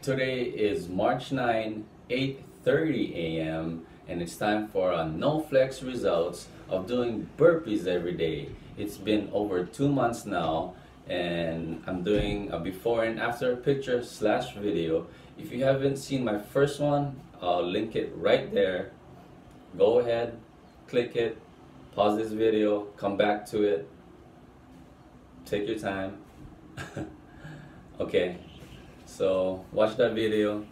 Today is March 9, 8.30 a.m. and it's time for a no flex results of doing burpees every day. It's been over two months now and I'm doing a before and after picture slash video. If you haven't seen my first one, I'll link it right there. Go ahead, click it, pause this video, come back to it, take your time. okay, so watch that video.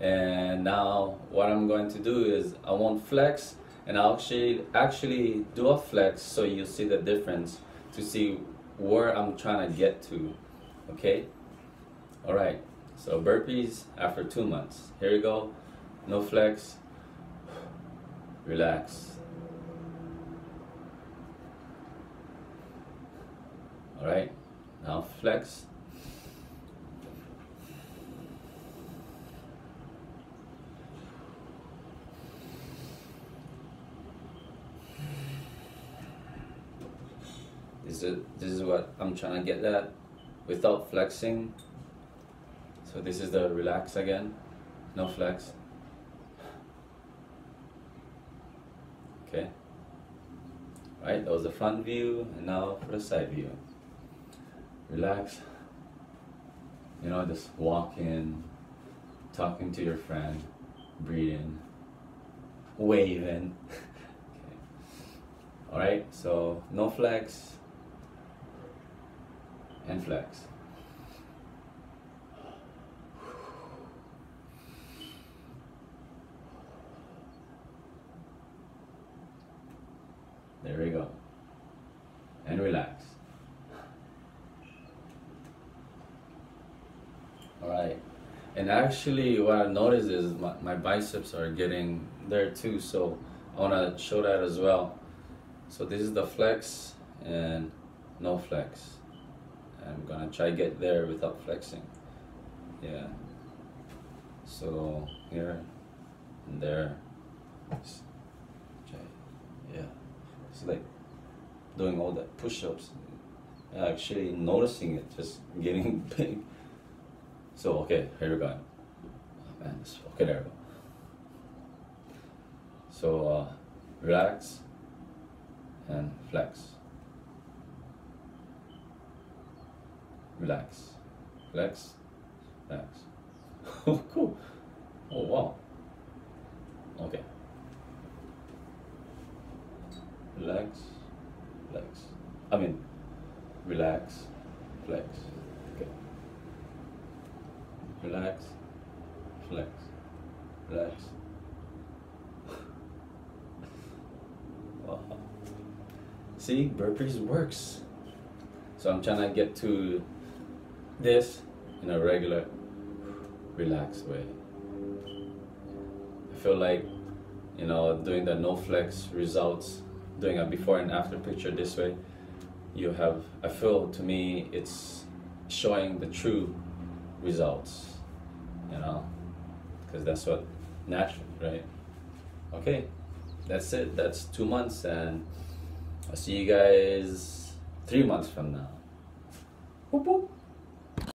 And now what I'm going to do is I won't flex and I'll actually actually do a flex so you see the difference to see where I'm trying to get to okay? All right so burpees after two months. Here we go. No flex. Relax. All right now flex Is, this is what I'm trying to get at without flexing. So this is the relax again, no flex. Okay. Right, that was the front view, and now for the side view. Relax. You know, just walking, talking to your friend, breathing, waving. okay. All right, so no flex, and flex. There we go. And relax. All right. And actually what I noticed is my, my biceps are getting there too. So I want to show that as well. So this is the flex and no flex. Gonna try get there without flexing. Yeah. So here and there. Yeah. It's like doing all that push-ups. Actually noticing it just getting big. So okay here we go. Oh, man okay there we go. So uh, relax and flex relax, relax, relax. Oh, cool. Oh, wow. Okay. Relax, relax. I mean, relax, flex. Okay. Relax, flex, relax. See, burpees works. So I'm trying to get to this in a regular, relaxed way. I feel like, you know, doing the no flex results, doing a before and after picture this way, you have, I feel to me, it's showing the true results, you know, because that's what natural, right? Okay, that's it. That's two months, and I'll see you guys three months from now. Boop, boop.